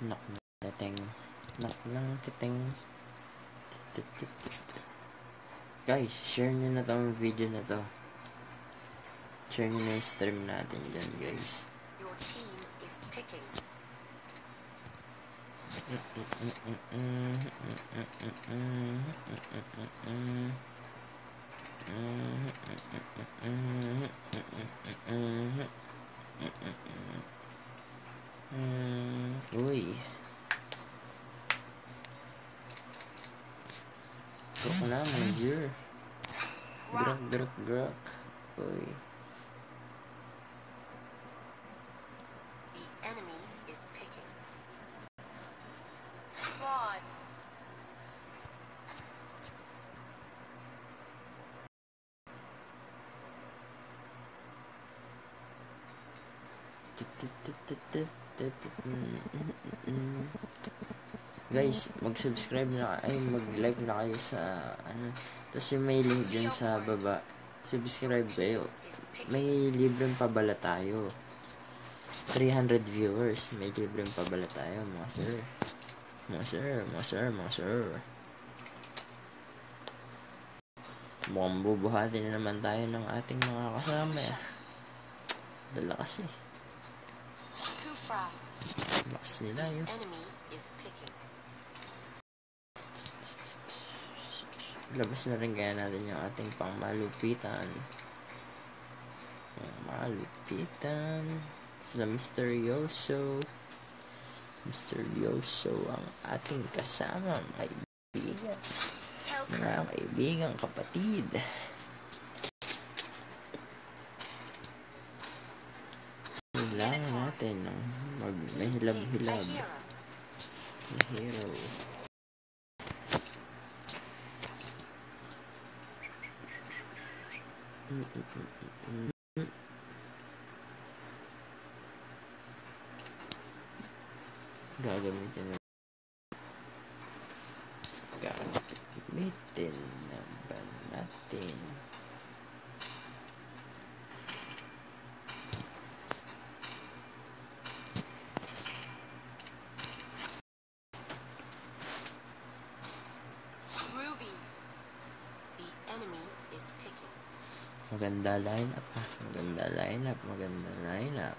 Nak ng titing. Nak ng titing. Guys, share nyo na tong video na to. Share nyo na yung stream natin dyan, guys. Your team is picking. Mm, uy. Ito ko na, my dear. Grok, grok, grok. Uy. Guys, mag-subscribe na ay mag-like na kayo sa ano. Tapos yung may link dyan sa baba. Subscribe kayo. May libreng pabala tayo. 300 viewers. May libreng pabala tayo, mga sir. Mga sir, mga sir, mga sir. Mukhang bubuhatin na naman tayo ng ating mga kasama. eh. Dala kasi. Kufra. Lakas nila yun. Enemy is picking. Labas na rin kaya natin yung ating pangmalupitan. Pangmalupitan. Sila Misteryoso. Misteryoso ang ating kasama, mga kaibigan. Mga kaibigan, kapatid. Kailangan natin ng mag A 誰でもいてね lineup ah. Maganda lineup. Maganda lineup.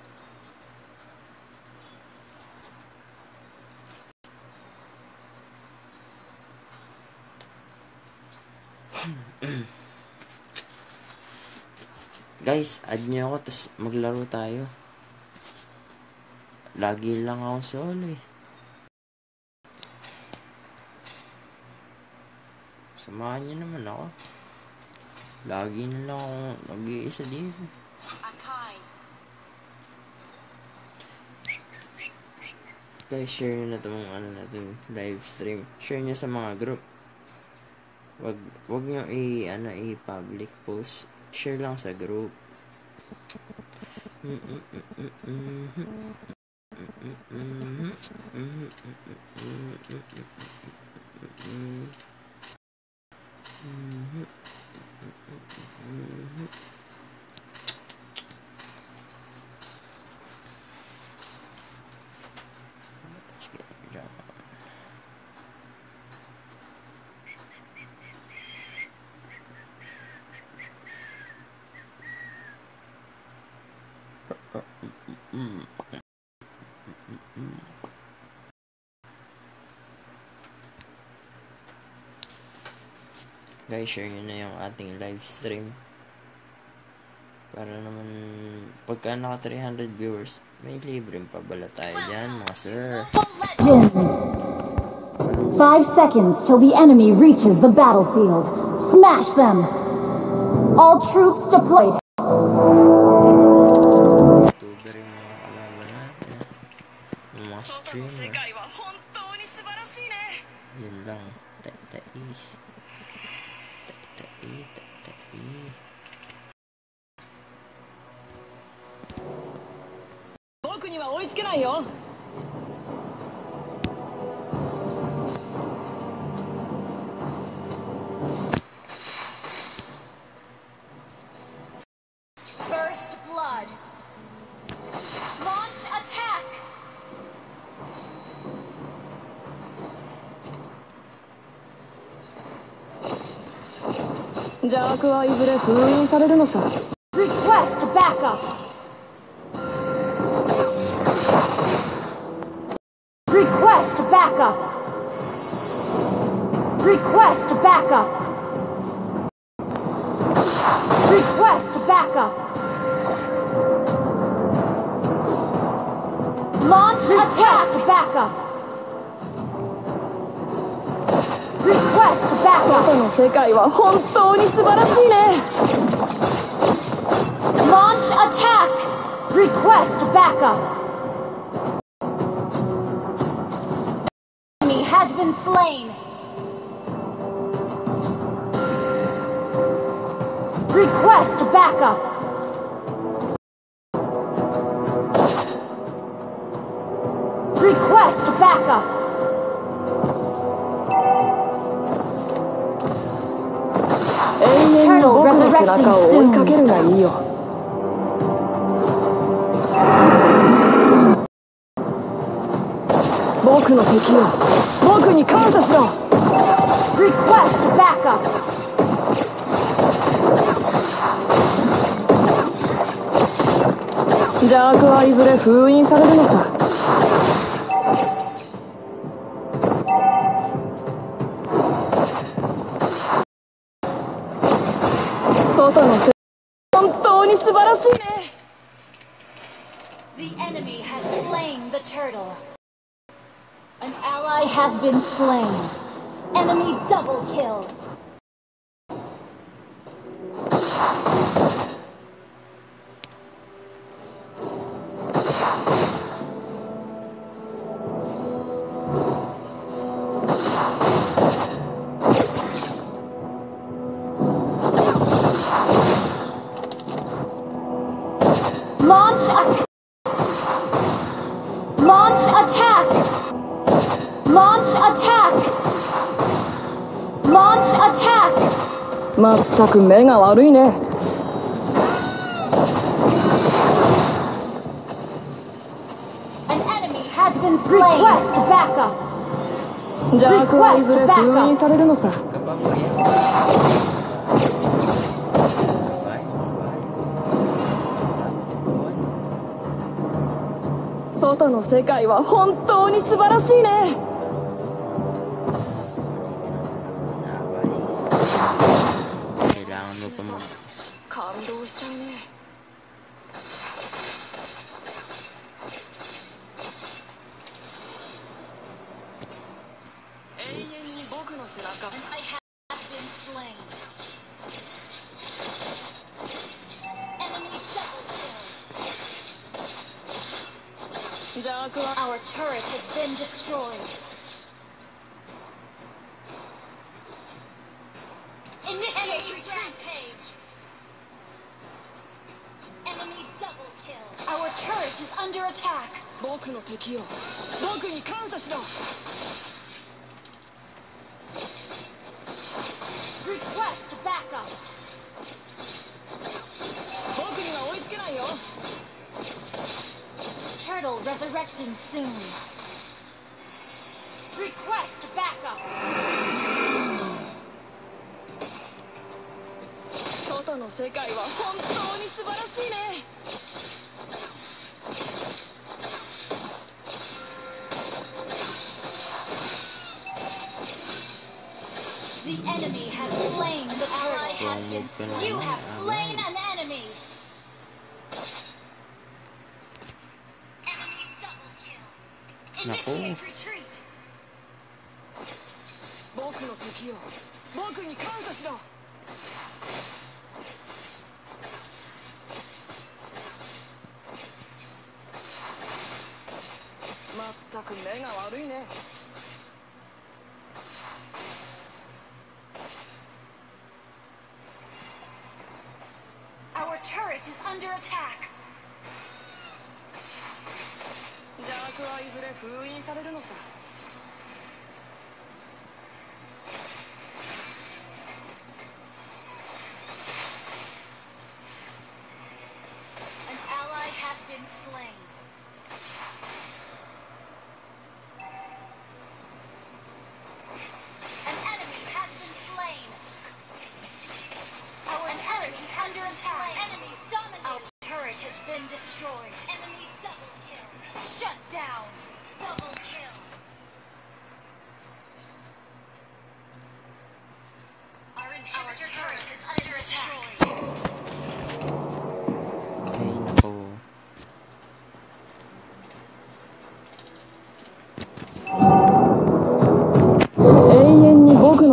Guys, add nyo ako tapos maglaro tayo. Lagi lang ako solo eh. Samahan nyo naman ako. Lagi na lang ako nag-iisa dito. Guys, share nyo na itong ano natin, live stream. Share nyo sa mga group. Wag, wag nyo i, ano, i-public post. Share lang sa group. Let's うん。guys share nyo na yung ating live stream. Para naman pagka naka 300 viewers may libreng pabala tayo dyan mga sir. 5 seconds till the enemy reaches the battlefield. Smash them. All troops deployed. October yung mga kalaban natin. Yung mga streamer. Yun lang. Tai tai Carry. First blood. Launch. Request backup! backup. Request backup. Launch attack backup. Request 外 backup. の世界は本当に素晴らしいね Launch attack. Request backup. Enemy has been slain. Request backup! Request backup! Eternal resurrecting soon! Request backup! 邪悪はいずれ封印されるのか。かく目いね。じゃあこれいずれ封印されるのさ。外の世界は本当にすばらしいね。turtle resurrecting soon. Request backup. The enemy has slain the. You have slain an enemy. 僕の敵よ僕に感謝しろ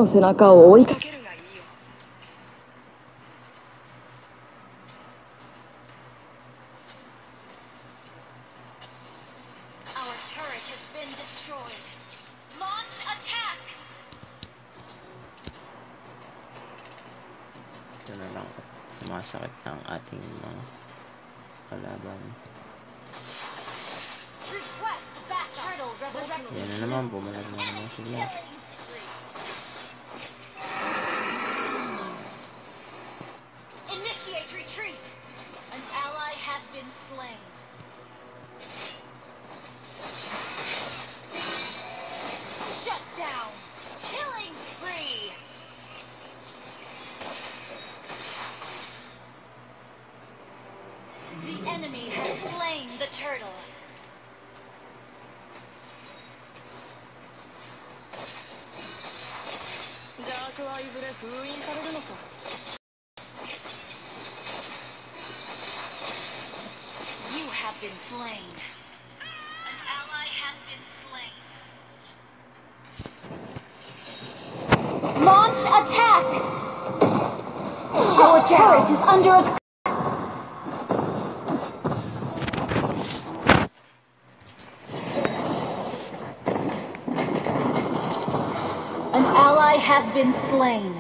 背中を追いかけかけるがいいよ Our turret has been destroyed. Launch attack! Ito na lang sumasakit ng ating mga kalaban. Request back turtle resurrection. Yan na naman, bumalag na naman sila. slain. Shut down. Killing spree. The enemy has slain the turtle. 邪悪はいずれ封印されるのさ Been slain. An ally has been slain. Launch attack! Our turret is under attack. An ally has been slain.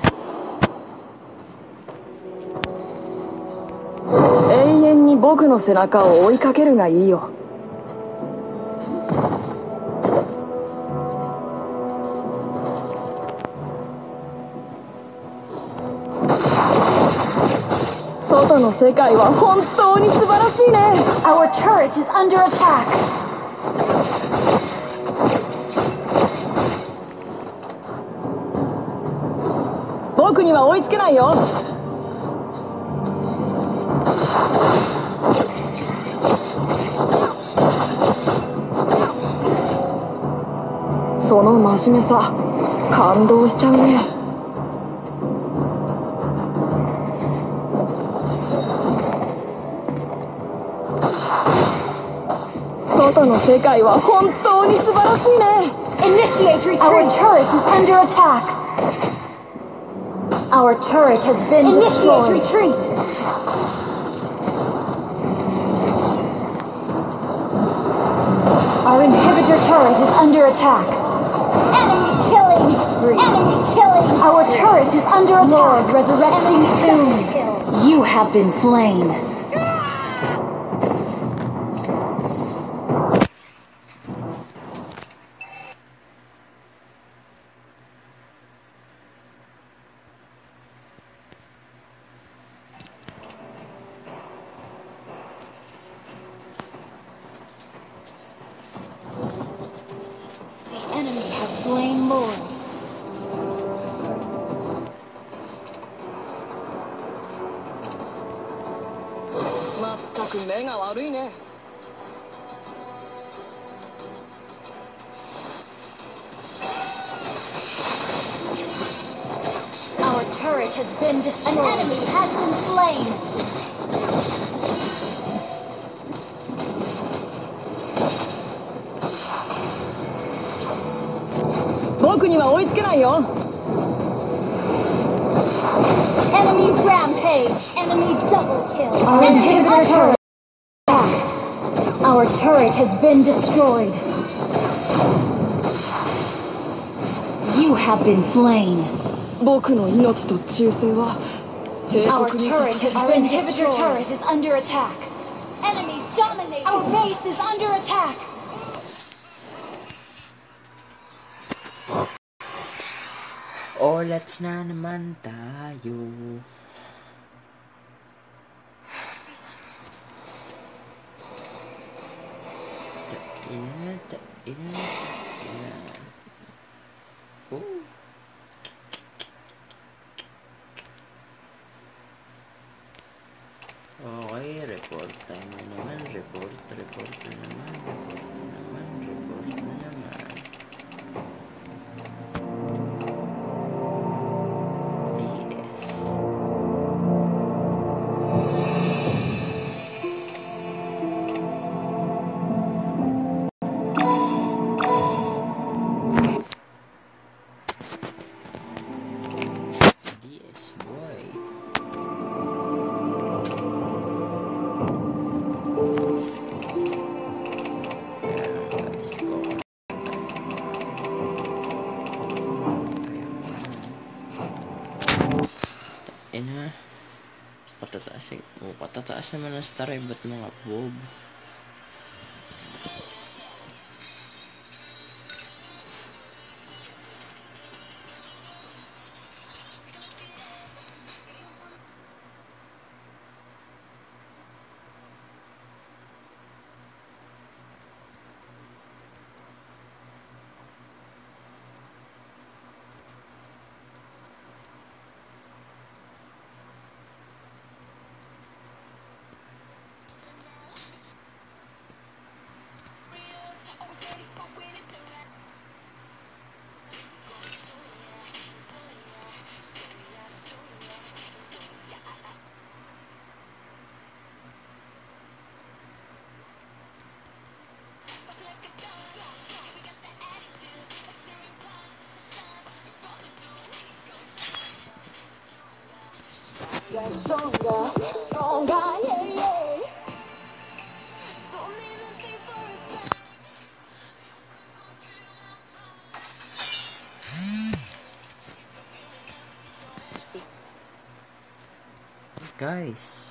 僕の背中を追いかけるがいいよ。外の世界は本当に素晴らしいね。Our turret is under attack. 僕には追いつけないよ真面目さ感動しちゃうね外の世界は本当に素晴らしいね Initiate retreat. Our turret is under attack. Our turret has been Initiate retreat. Our inhibitor turret is under attack. Enemy killing spree. Enemy killing. Our turret is under attack. Lord resurrecting soon. You have been slain. 僕の命と忠誠は帝 Our 国に turret 捧げ has been destroyed. Our inhibitor turret is under attack. Enemy dominated. Our base is under attack. Olats na naman tayo. Ina, ta, ina, ta, ina. Oh. Oh, ahí reporta, no man, reporta, reporta, no man. Patataas naman ang star eh. Mga bob? stronger, stronger, yeah, yeah. Guys.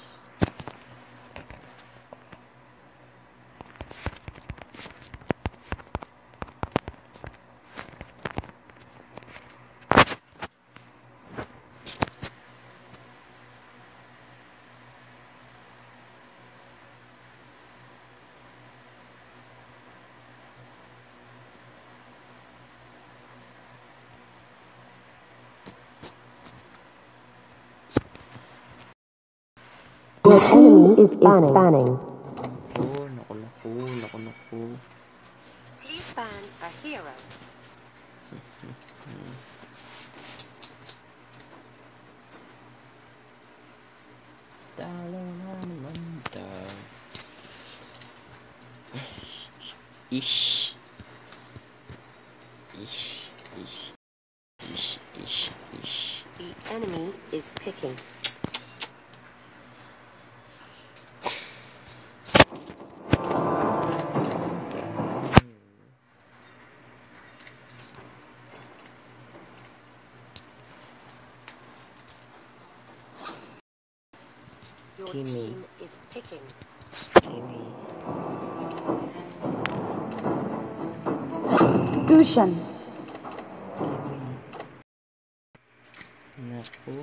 Your enemy is banning. Oh, naku, naku, naku, naku. Please ban a hero. Talo na naman daw. Ish. Ish. Ish. Ish. Ish. Ish. The enemy is picking. Action. Naku.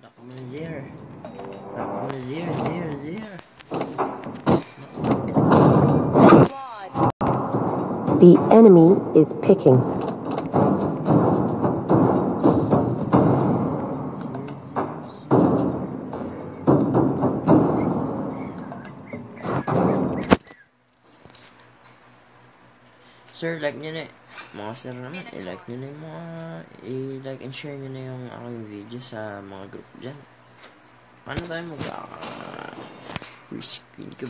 Naku, Naku, Zir, Zir. The enemy is picking. Sir, like nyo na mga sir naman, i-like nyo na yung mga, i-like and share nyo na yung aking video sa mga group dyan. Paano tayo mag, ah, free screen ka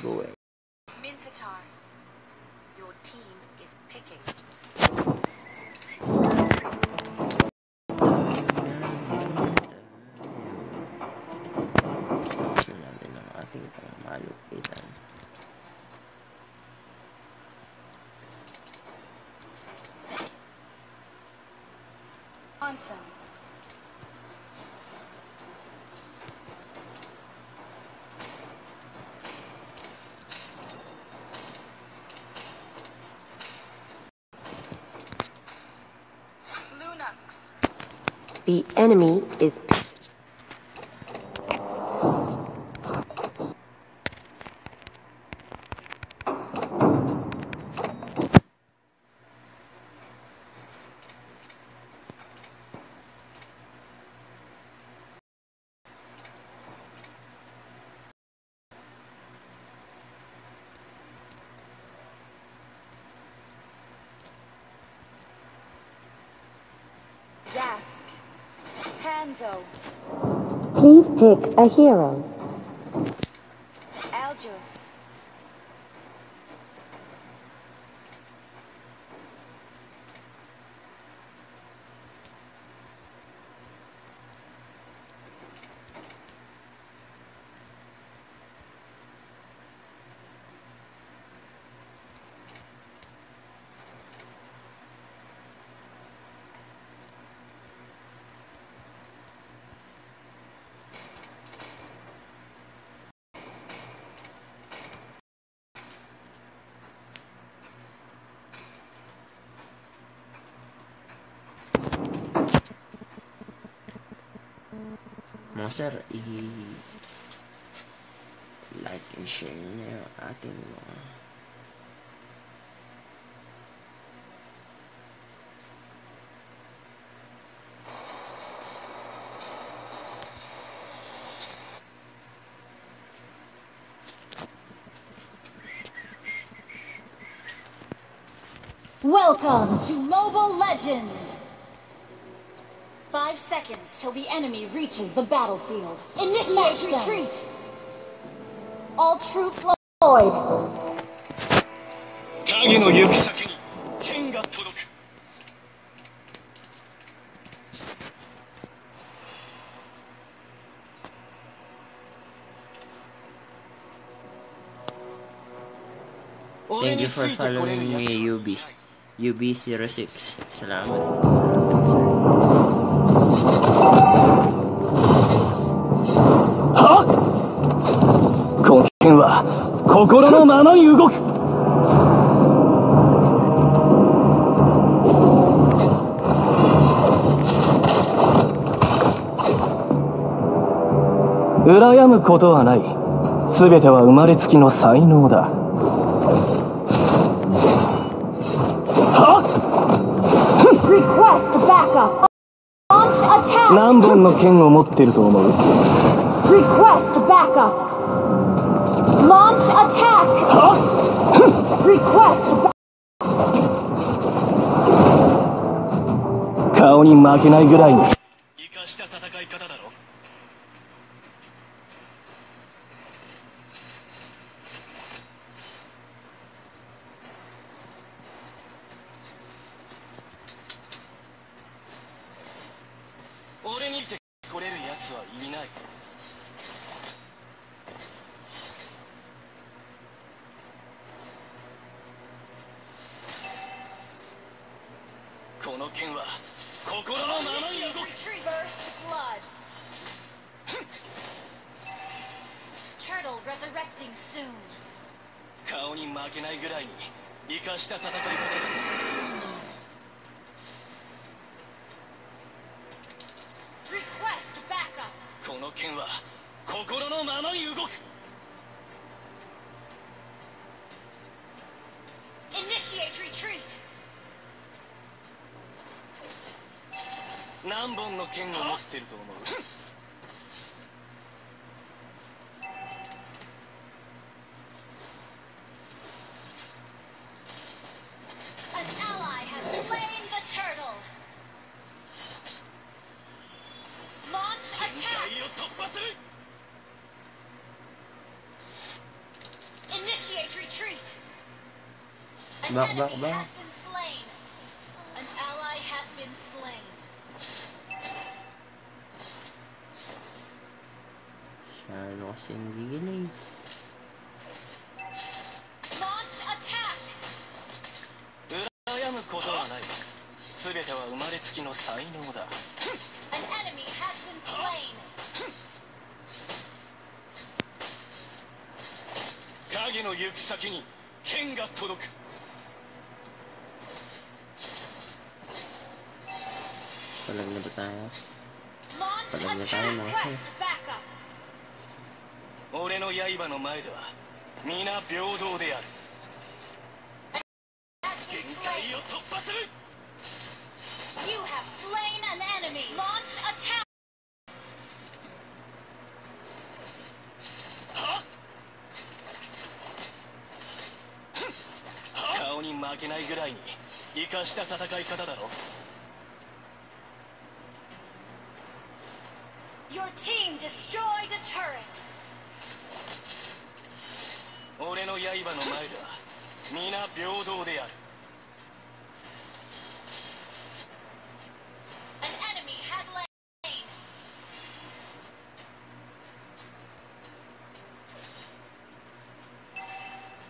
The enemy is Please pick a hero. Aljus. Mga sir, i like and share yung ating mga Welcome to Mobile Legends! Five seconds till the enemy reaches the battlefield. Initiate retreat! All troops deployed. 影の行く先に剣が届く Thank you for following me, UB. UB06. Salamat. はこの剣は心のままに動く。羨むことはない。全ては生まれつきの才能だ。本の剣を持ってると思う Request backup. Launch attack. は Request ba- 顔に負けないぐらいに生かした戦い方だろ俺にてこれる奴はいないこの剣は心のままに動く First blood. Turtle resurrecting soon. 顔に負けないぐらいに生かした戦い方だ Request backup. この剣は心のままに動く Initiate retreat. 何本の剣を持ってると思う An ally has slain the turtle. Launch 界 attack. を突破する Initiate retreat. An Back, enemy back, back. has been slain. An ally has been slain. Masyado kasing gigilig. Launch attack. 羨むことはない全ては生まれつきの才能だ An enemy has been slain. 影の行く先に剣が届く Attack. mga sir. Request backup. 俺の刃の前では皆平等である Has been 限界 slain. を突破する You have slain an enemy. Launch attack. 顔に負けないぐらいに生かした戦い方だろ Your team destroyed a turret. 俺の刃の前では皆平等である An enemy has lain.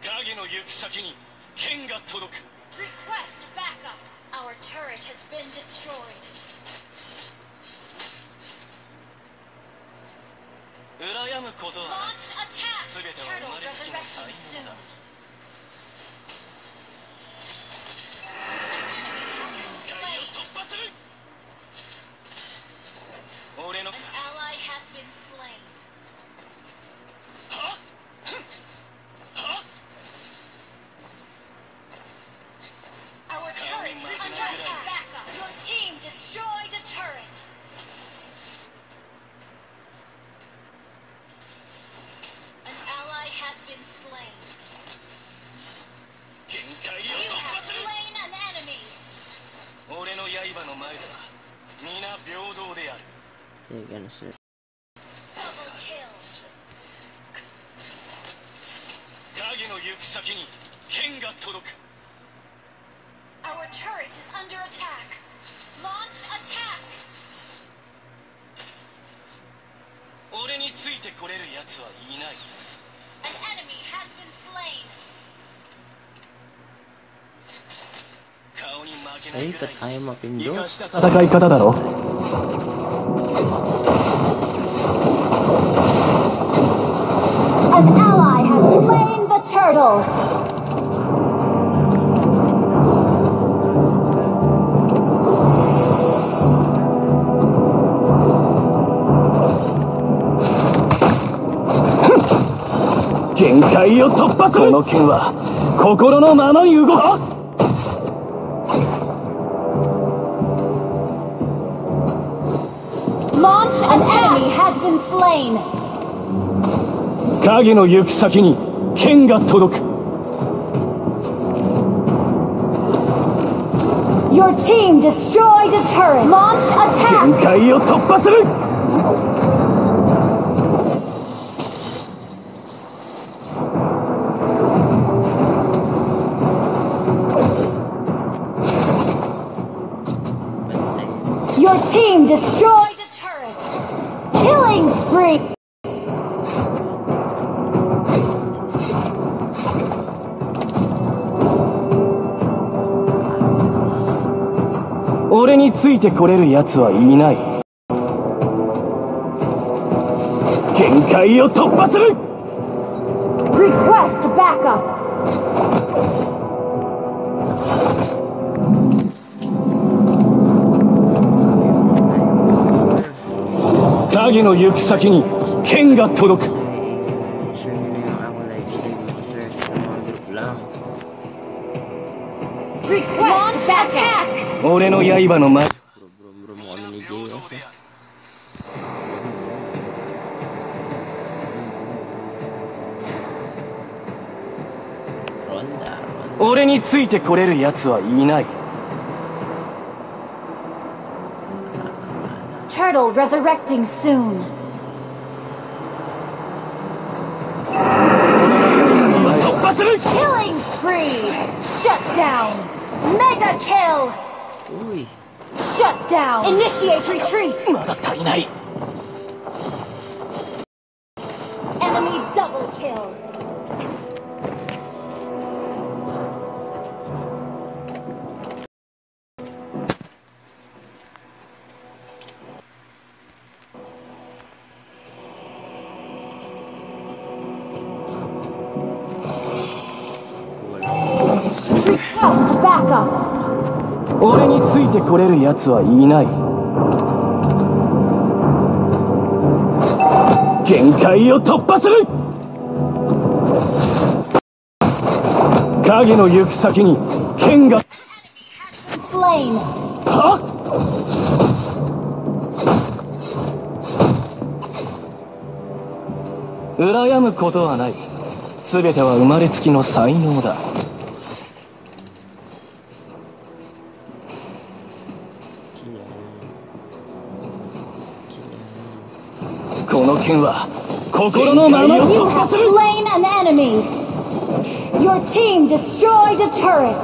影の行く先に剣が届く Request backup. Our turret has been destroyed. 羨むことはない Launch attack. 全ては生まれつきの才.能だ Teka na sir. 影の行く先に剣が届く Our turret is under attack. Launch attack. 俺についてこれる奴はいない An enemy has been slain. 顔に負けない ba't らい戦い方だろこの剣は心のままに動くマンチ影の行く先に剣が届く。Your team 界を突破する!てこはいない。限界を突破する。の行く先に剣が届く。俺の刃の前。てこれる奴はいない Turtle resurrecting soon. 突破する Killing spree. Shut down. Mega kill. Shut down. Initiate retreat. まだ足りないてこれる奴はいない。限界を突破する。影の行く先に剣が.は？羨むことはない。全ては生まれつきの才能だ剣は心のままに You have slain an enemy. Your team destroyed a turret.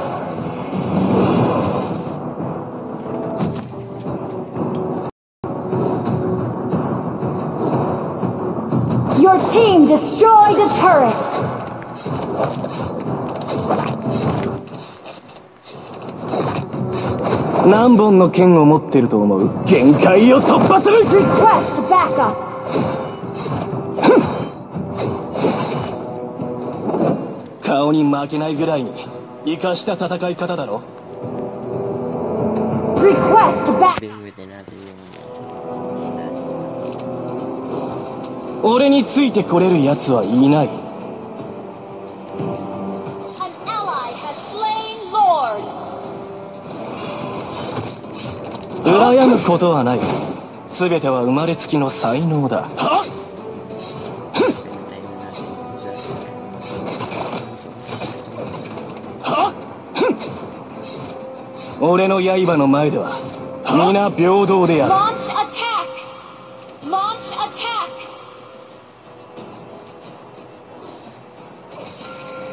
Your team destroyed a turret. 何本の剣を持ってると思う限界を突破する Request backup. 顔に負けないぐらいに生かした戦い方だろ。Request back. 俺についてこれる奴はいない.羨むことはない。全ては生まれつきの才能だ俺の刃の前では皆平等である Launch attack. Launch attack!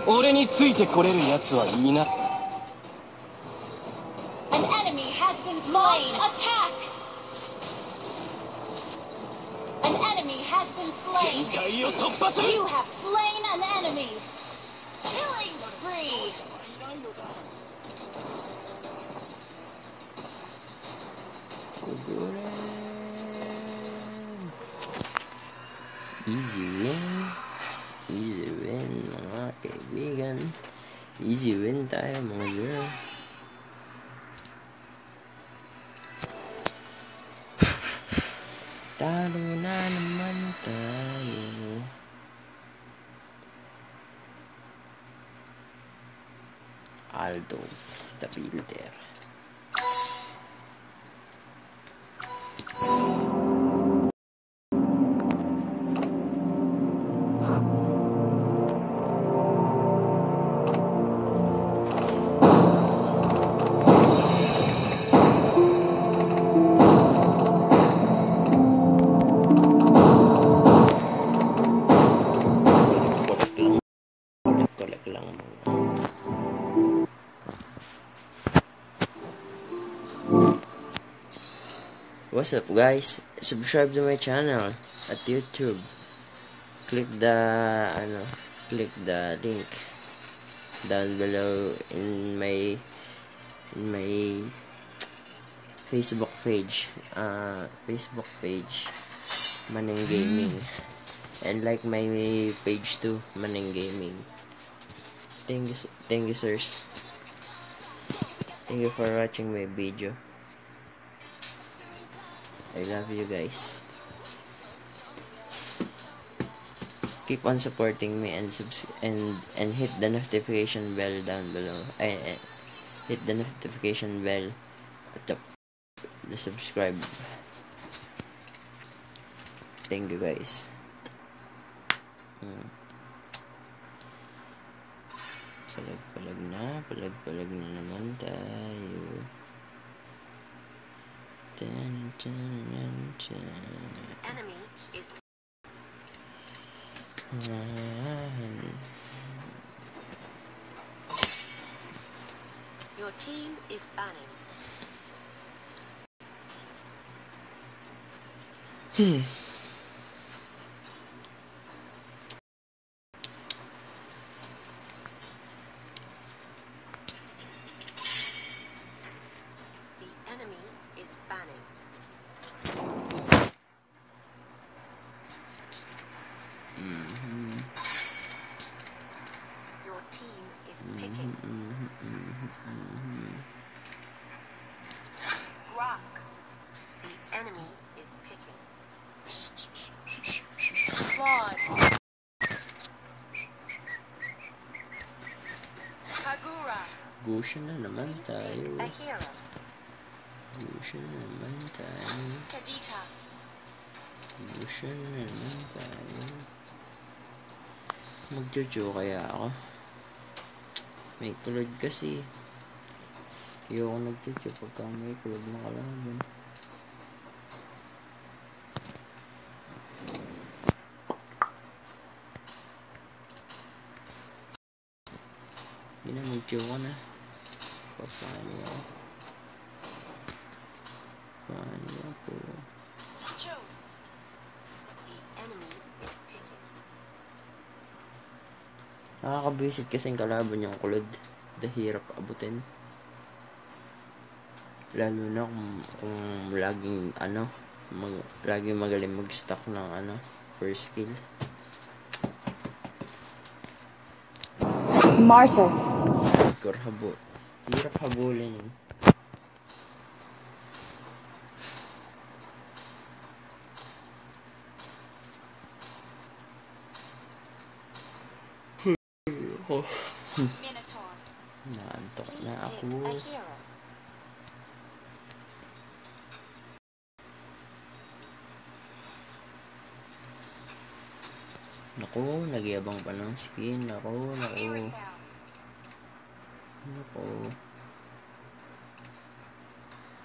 俺についてこれる奴はいない tayo mga What's up guys? Subscribe to my channel at YouTube. Click the ano, click the link down below in my in my Facebook page. Uh Facebook page Maneng Gaming. And like my page too, Maneng Gaming. Thank you, thank you, sirs. Thank you for watching my video. I love you guys. Keep on supporting me and subs and and hit the notification bell down below. I, I- hit the notification bell at the the subscribe. Thank you guys. Hmm. Palag-palag na, palag-palag na naman tayo. Dun, dun, dun, Enemy is. Run. Your team is banning. Hmm. من تعني وشر من Magjojo kaya ako May kulod kasi Ayoko nagjojo pagka may kulod na kalaban Nakakabisit kasing kalaban yung kulod. Dahirap abutin. Lalo na kung, kung laging ano, mag, laging magaling mag-stock ng ano, first skill. Martus. Hardcore habo. Hirap habulin yun. Minotaur. Naantok na pick ako. a hero. Naku, nagyabang pa ng skin. Naku, naku. Naku.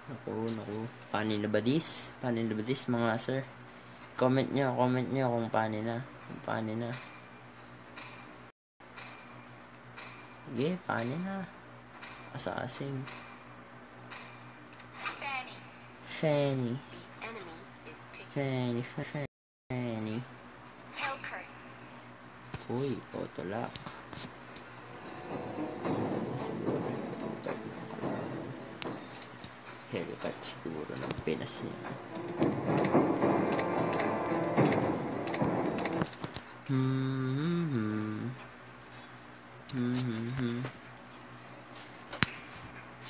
Naku, naku. Panin na ba this? Panin na ba this mga sir? Comment nyo, comment nyo kung paano na. Kung paano na. Sige, paano na. Assassin. Fanny. Fanny. Fanny, Fa- Fanny. Helker. Uy, potolak. Hellcat siguro ng Pinas niya. Hmm. Hmm.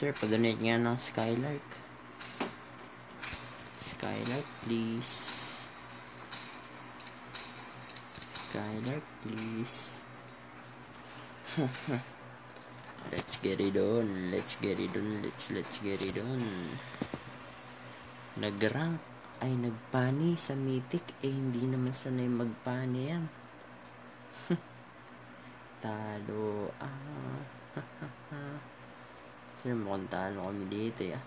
Sir, padonate nga ng Skylark. Skylark, please. Skylark, please. let's get it on. Let's get it on. Let's let's get it on. Nag-rank ay nagpani sa mythic eh hindi naman sanay magpani yan. Talo. Ah. Sir, kami dito ya.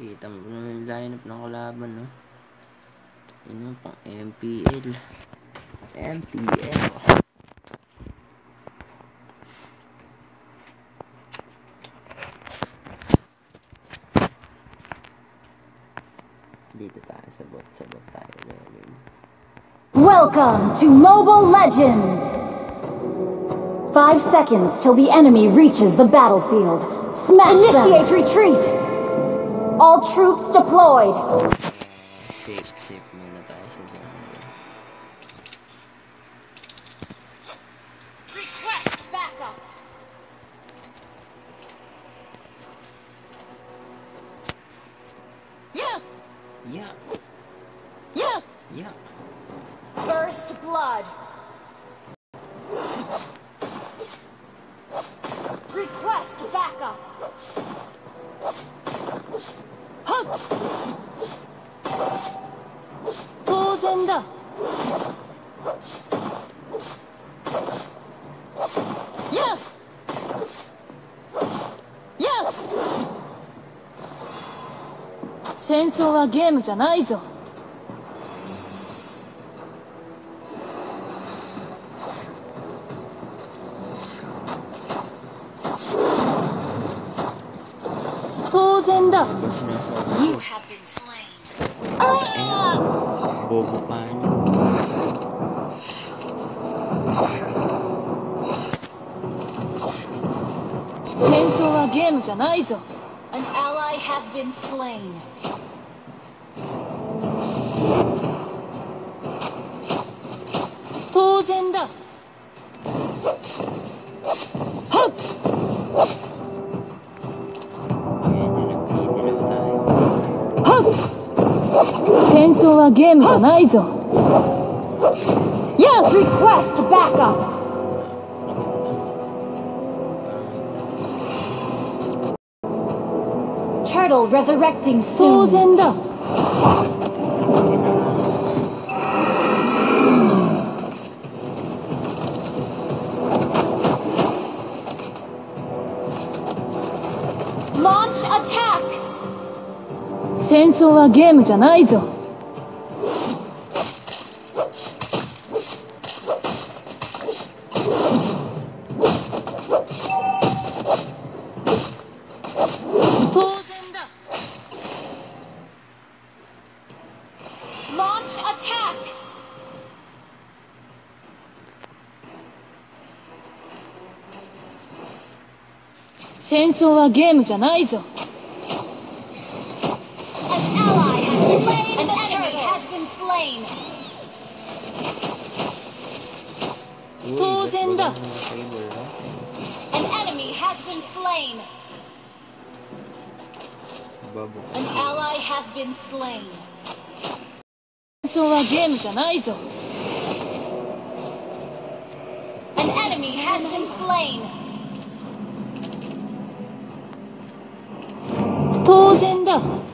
Kita mo yung lineup ng kalaban, no? Yun yung pang MPL. MPL. Dito tayo sa bot, sa bot tayo. Welcome to Mobile Legends! Five seconds till the enemy reaches the battlefield. Smash Initiate retreat! All troops deployed! Safe, safe 当然だボブパン戦争はゲームじゃないぞ争はゲームじゃないぞ。や Request backup! Turtle resurrecting 当 soon. 然だ。 Launch attack! 戦争はゲームじゃないぞ。 Launch attack! 戦争はゲームじゃないぞ。 An ally has been slain! An enemy has been slain! Uy, Tuzen ba't da. walang table, no? An enemy has been slain! Babo. An ally has been slain. 戦争はゲームじゃないぞ。An enemy has been slain! 当然だ。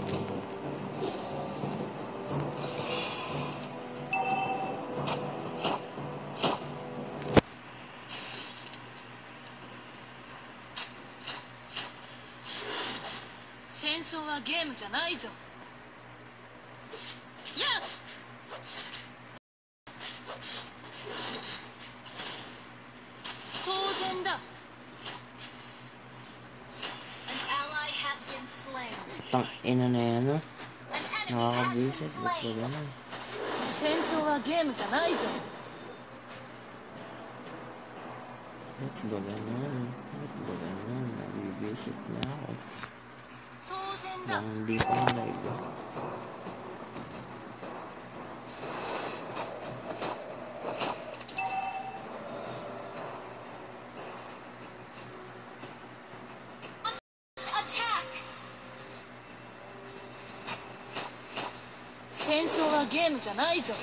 ゲームじゃないぞ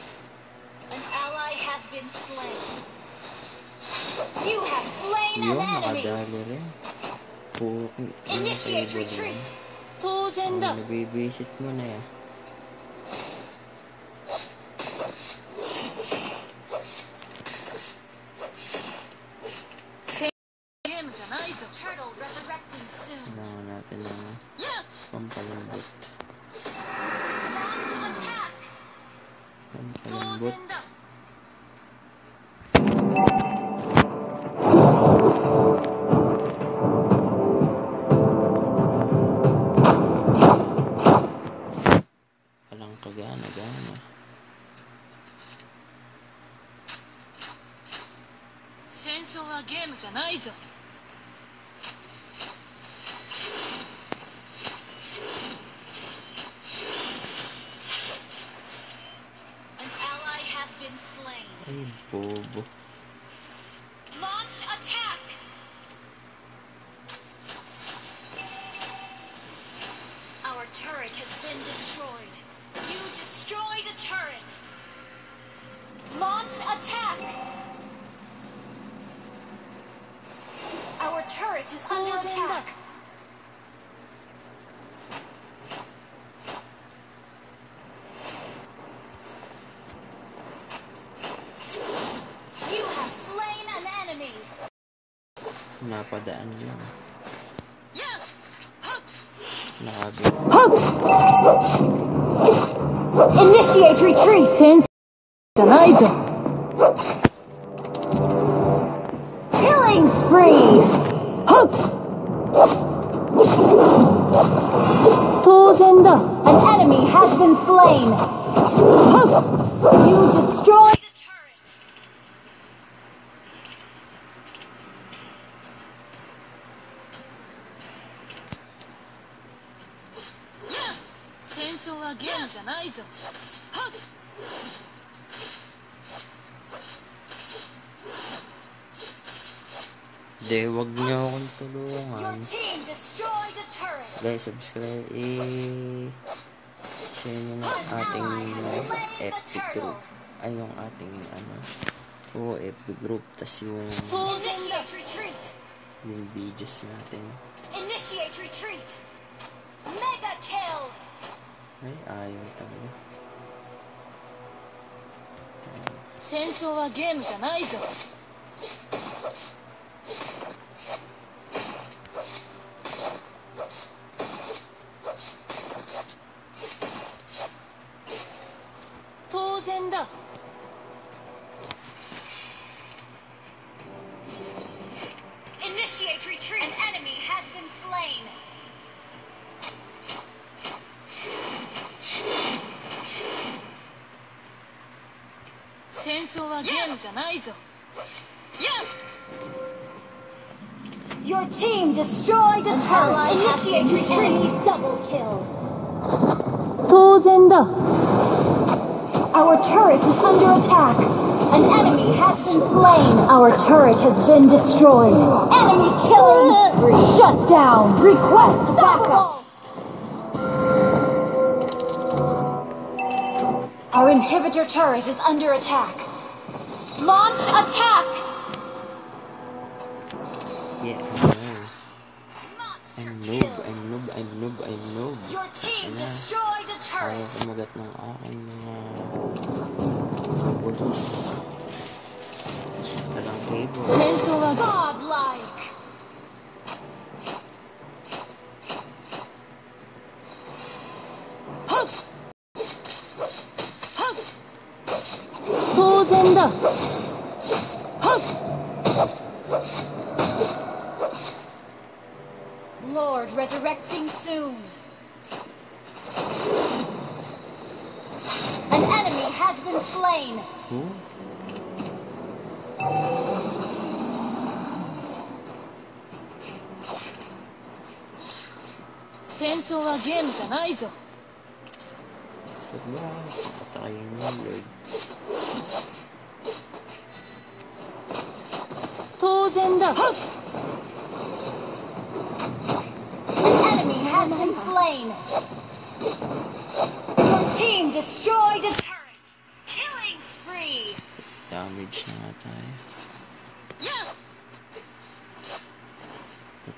An ally has been slain. You have slain Yun, an enemy. nakadali rin. Puro kay... Initiate kay- retreat. 当然だ Nabibisit mo na yan. paraíso. napadaan lang. Nakabit. Initiate retreat, Sins! turret. Guys, subscribe. I... Share nyo na ating FB group. Ay, yung ating ano. Oo, FB group. Tas yung, 当然だ Initiate retreat. yung videos natin. Initiate retreat. Mega kill. Ay, ayaw talaga. 戦争はゲームじゃないぞ ゃないぞやっ Your team destroyed a turret. Initiate retreat. Double kill. 当然だ Our turret is under attack. An enemy has been slain. Our turret has been destroyed. Enemy killing spree. Shut down. Request backup. Our inhibitor turret is under attack. Launch attack. Yeah, I know. I'm noob, I'm noob, I'm noob, I'm noob. Your team Ano? destroyed a Ayaw turret. kumagat ng aking mga bulis. Walang cable. 戦争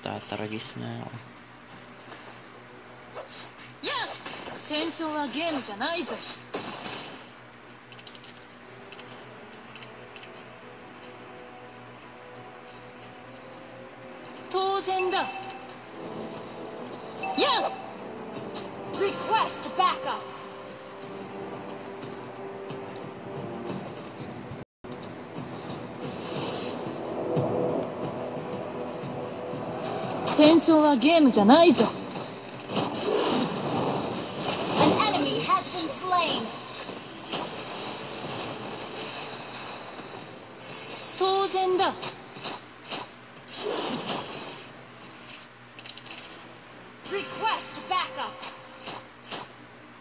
Tatataragis na ako. 戦争はゲームじゃないぞ当然だやっ Request backup. ゲームじゃないぞ。当然だ。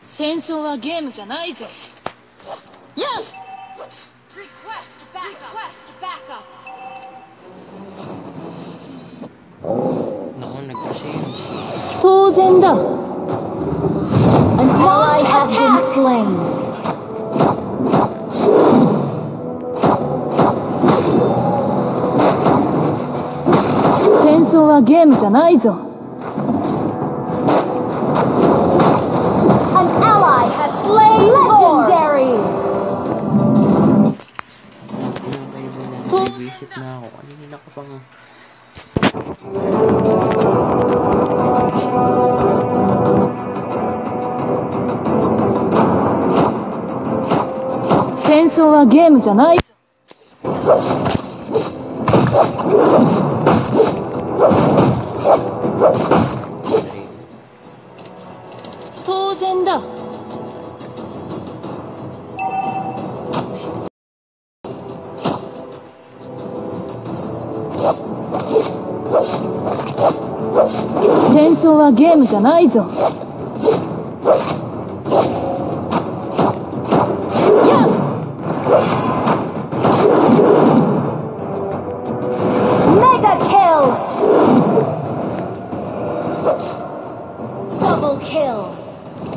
戦争はゲームじゃないぞ。当然だ。戦争はゲームじゃないぞじゃない。当然だ。戦争はゲームじゃないぞ。Double kill.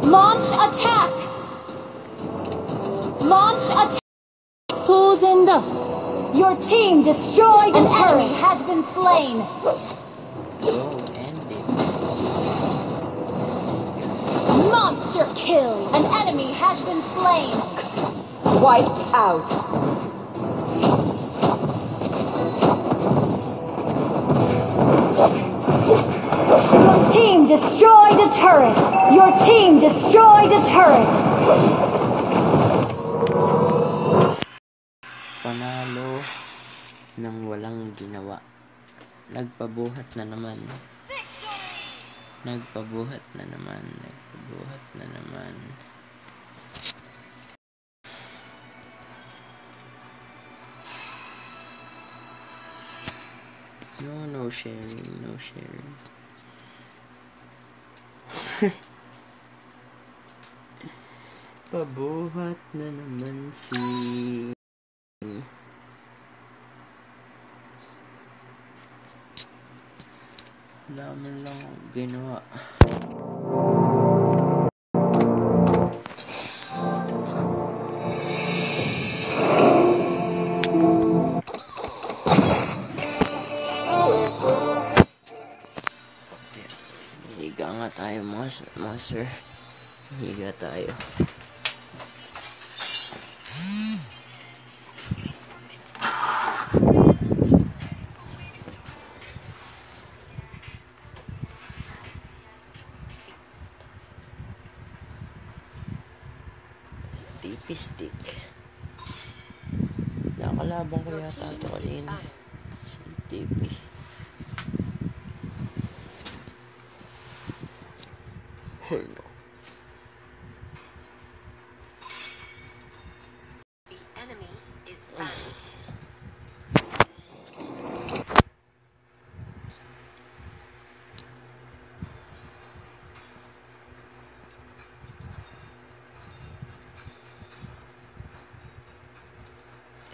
Launch attack. Launch attack. Tools in the. Your team destroyed and enemy has been slain. Monster kill. An enemy has been slain. Wiped out. Destroyed a turret. Your team destroyed a turret. Panalo ng walang ginawa. Nagpabuhat na naman. Nagpabuhat na naman. Nagpabuhat na naman. No, no sharing, no sharing. Pabuhat na naman si... Wala man lang ginawa. Tayo mga, mga sir. Higa tayo. TP stick. Nakalabang ko yata ito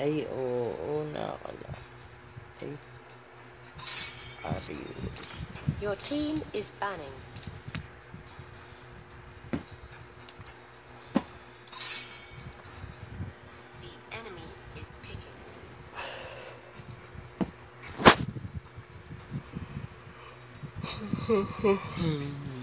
Ay, oo, nakakala. Ay. Arius. Your team is banning. The enemy is picking.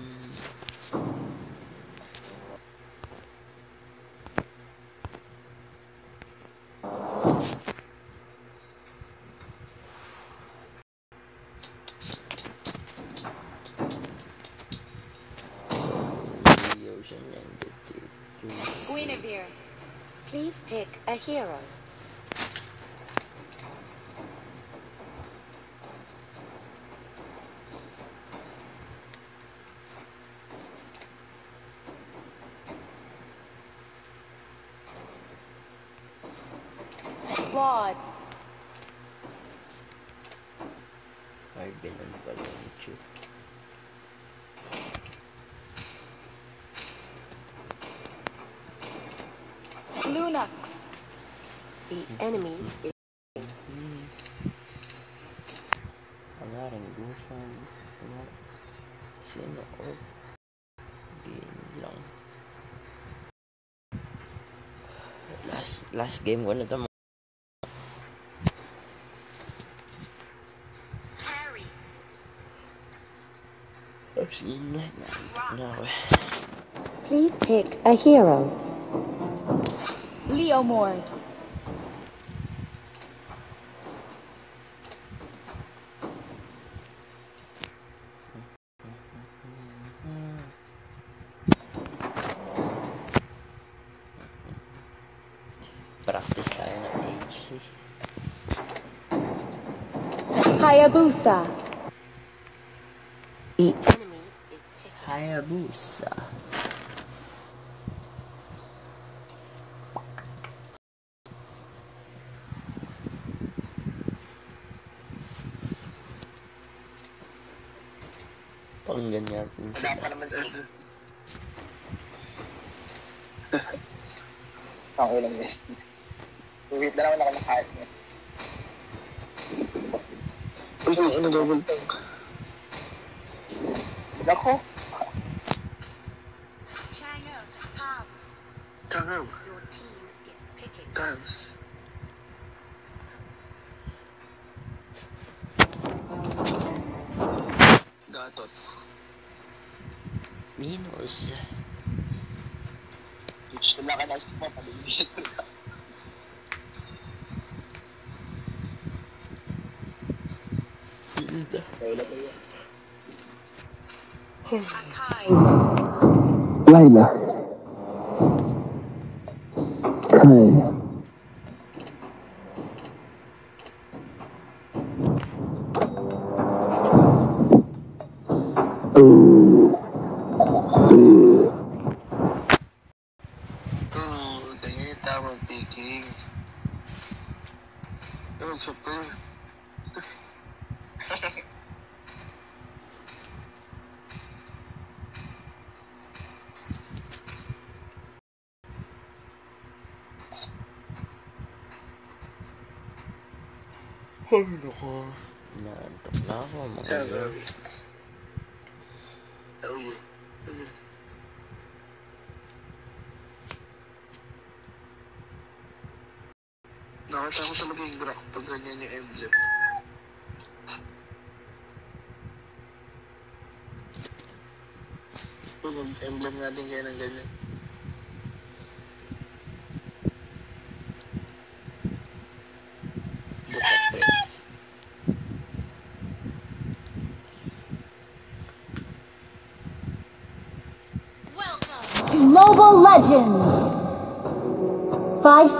The ocean and the deep blue sea. Guinevere. Please pick a hero. enemy is mm. Allah dan Goshen dengan Cina bilang last last game ko oh, na No. Please pick a hero. Leo Moore. Hayabusa. The enemy is Hayabusa. Pang ganyan din sila. Ako lang eh. Wait na naman ako ng 你怎么那么多然后？chinaha Sheila. Nako. Naantok na ako mga Yeah, sir. Nakita ko sa maging graph pag ganyan yung emblem. Pag emblem natin kayo ng ganyan.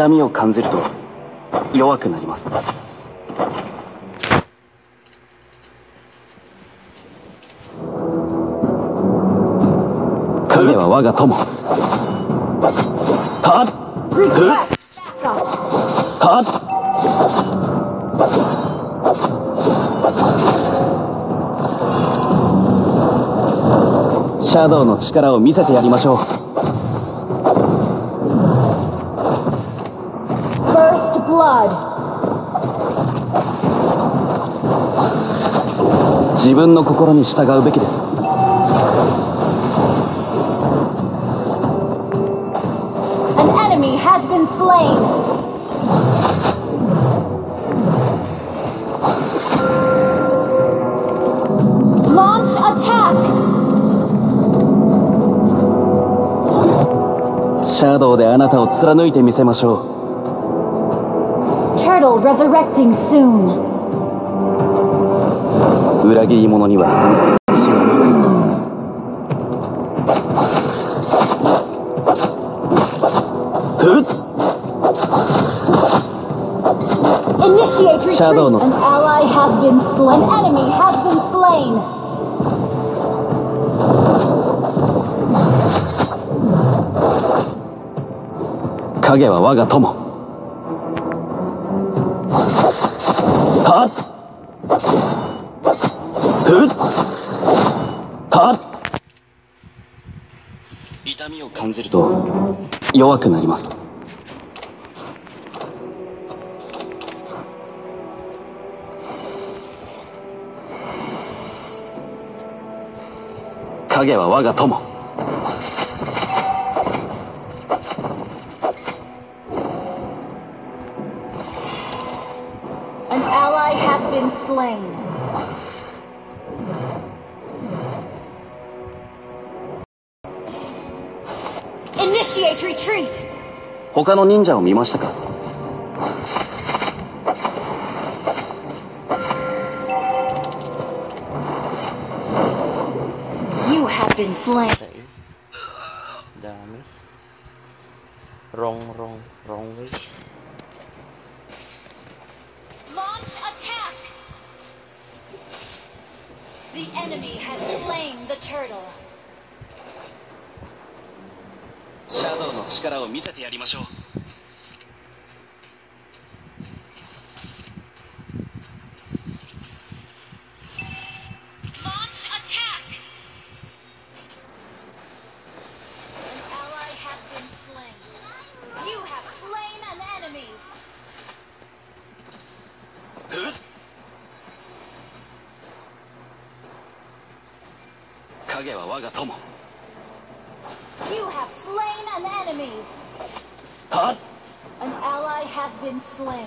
痛みを感じると弱くなります。影は我が友。はっ。はっ。シャドウの力を見せてやりましょう。自分の心に従うべきです An enemy has been slain. Launch attack. シャドウであなたを貫いてみせましょ Turtle resurrecting soon. シャドウの影は我が友。はっ？痛みを感じると弱くなります。影は我が友。An ally has been slain. 他の忍者を見ましたか You have been slain. Sa eh. Dami. Wrong, wrong, wrong way. Launch attack. The enemy has slain the turtle. シャドウの力を見せてやりましょう Launch attack. An ally has been slain. You have slain an enemy. 影は我が友 You have slain an enemy. はっ An ally has been slain.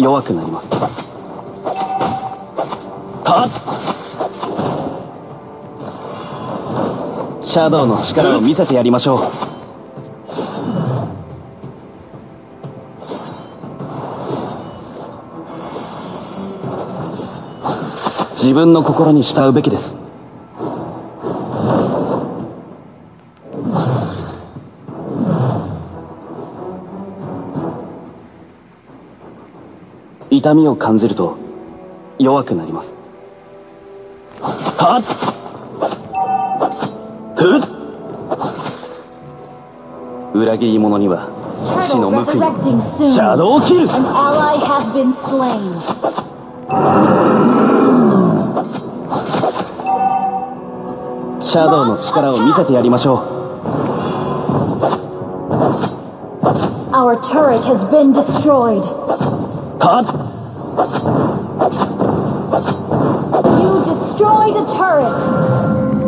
弱くなります。はっシャドウの力を見せてやりましょう。自分の心に従うべきです。痛みを感じると弱くなります。はっ。ふっ。裏切り者には死の報いシャドウキルシャドウの力を見せてやりましょう。は You destroyed a turret.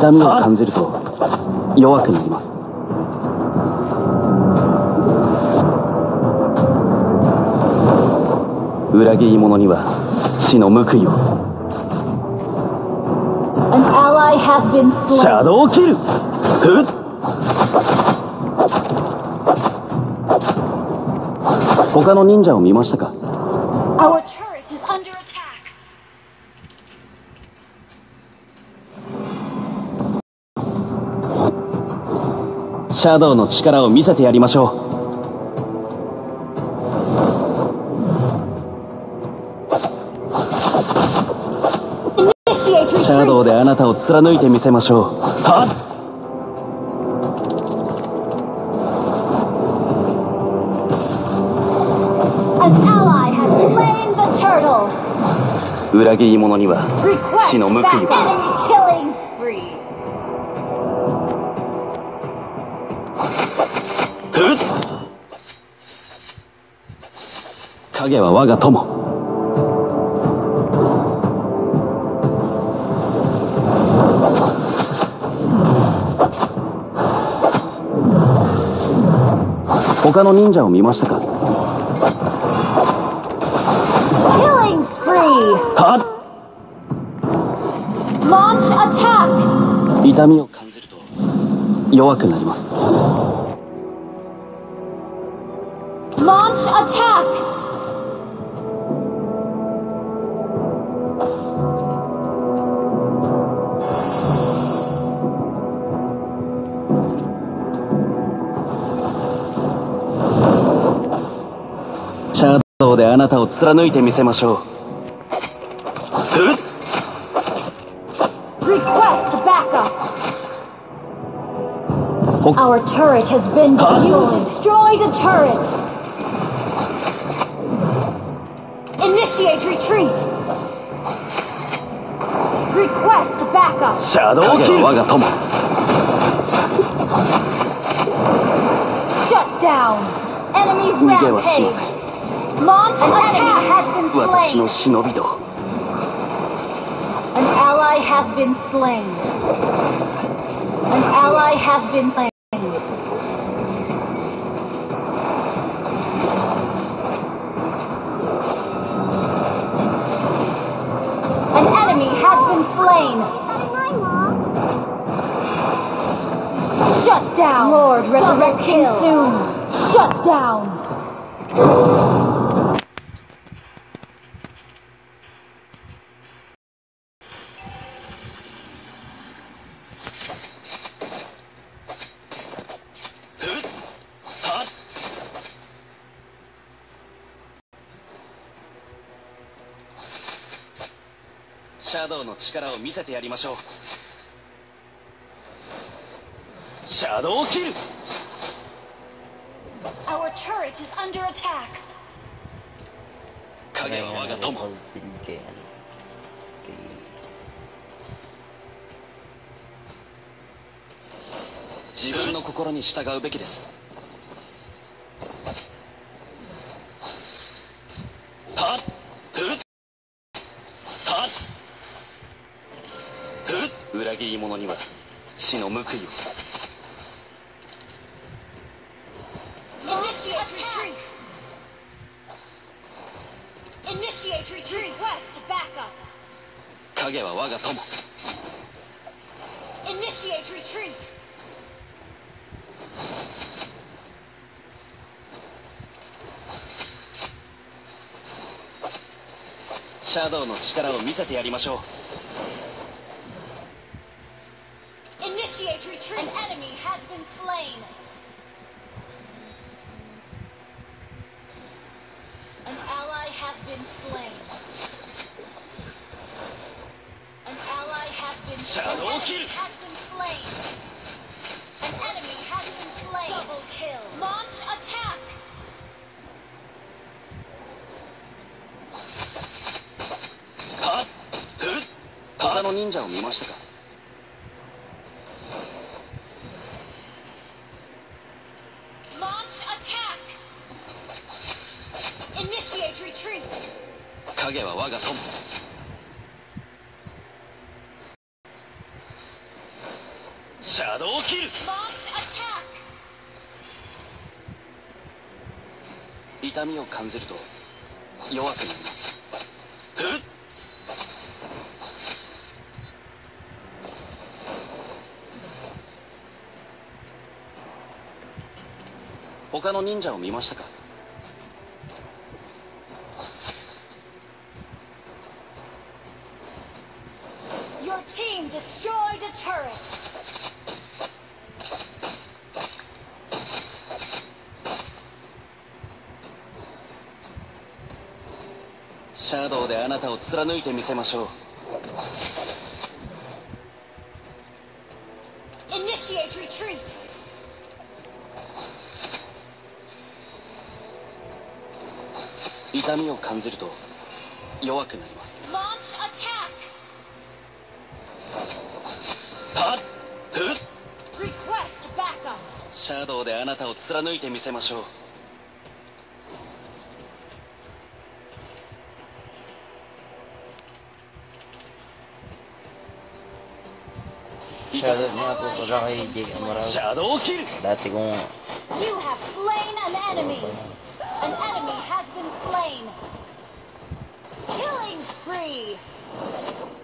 痛みを感じると弱くなります。裏切り者には死の報いを。シ.ャドウキルふっ。他の忍者を見ましたか Our turret is under attack. シャドウであなたを貫いてみせましょう。はっ。裏切り者には死の報いを。影は我が友。他の忍者を見ましたか？は痛みを感じると弱くなりますウであなたを貫いてみせましょう Request backup. ほ Our turret has been destroyed. You destroyed a turret. Initiate retreat. Request backup. シャドウキル我が友 Shut down. Enemy rampage. せん Launch attack has been 私の slain. 忍びと An ally has been slain. An ally has been slain. シャドウの力を見せてやりましょうシャドウキル Our turret is under attack. 影は我が友.自分の心に従うべきですはっふっはっふっ裏切り者には死の報いを Initiate retreat. Initiate retreat. Request backup. 影は我が友 Initiate retreat. シャドウの力を見せてやりましょう Initiate retreat. An enemy has been slain. An ally has been slain. シャドウキル has been slain. An enemy has been slain. Double kill. Launch attack. はっふっ他の忍者を見ましたか Launch attack. Initiate retreat. 影は我が友シャドウキル Launch attack. 痛みを感じると弱くなります。ふっ？他の忍者を見ましたか Your team destroyed a turret. シャドウであなたを貫いてみせましょう Initiate retreat. Launch attack. Request backup. シャドウであなたを貫いてみせましょう Shoutout nga po pala kay Jake Amaral. シャドウキル Dati kong You have slain an enemy. An enemy has been slain. Killing spree.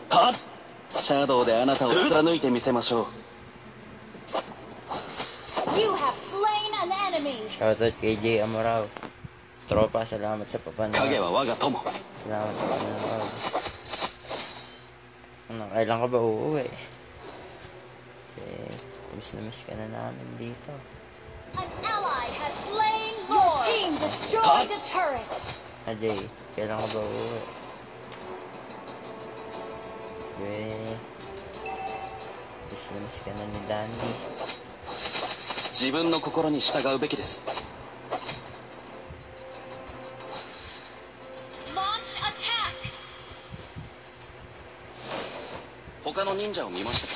はっシャドウであなたを貫いてみせましょう You have slain an enemy. shoutout kay Jake Amaral. Tropa, salamat sa 影 papanood. は我が友 Salamat sa panonood. Ano, kailan ka ba uuwi? Eh, miss na miss ka na namin dito. An ally has slain Your team destroyed a turret. Ajay, kailan ka ba uuwi? Really? Miss na miss ka na ni Dandy. 自分の心に従うべきです他の忍者を見ましたか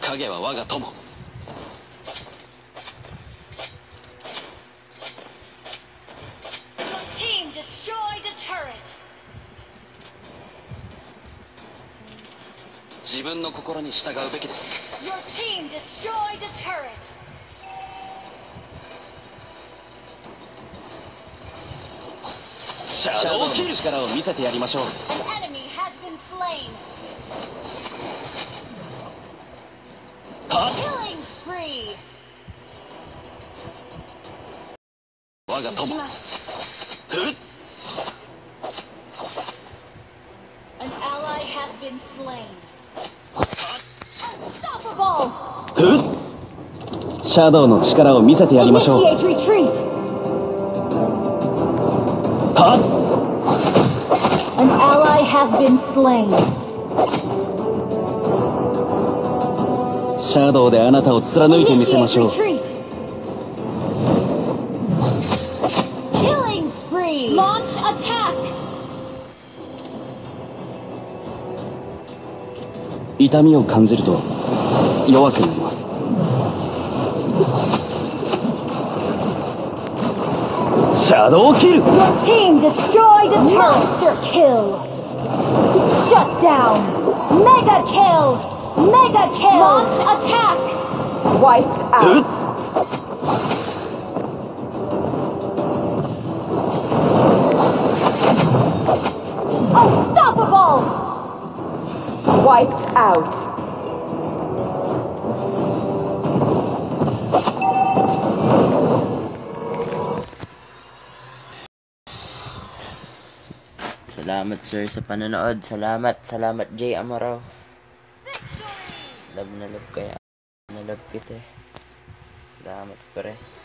影は我が友.自分の心に従うべきです.シャドウキル力を見せてやりましょう An enemy has been slain. はっ Killing spree. 我が友 An ally has been slain. Unstoppable. シャドウの力を見せてやりましょう Initiate retreat. は An ally has been slain. シャドウであなたを貫いてみせましょう. Launch attack. 痛みを感じると弱くなりますシャドウキル Your team destroyed a monster kill. Shut down. Mega kill. Mega kill. Launch attack. Wiped ふっ Unstoppable. Wiped out. Salamat sir sa panonood. Salamat, salamat Jay Amaro. Na love kaya. Na love kita eh. Salamat pre.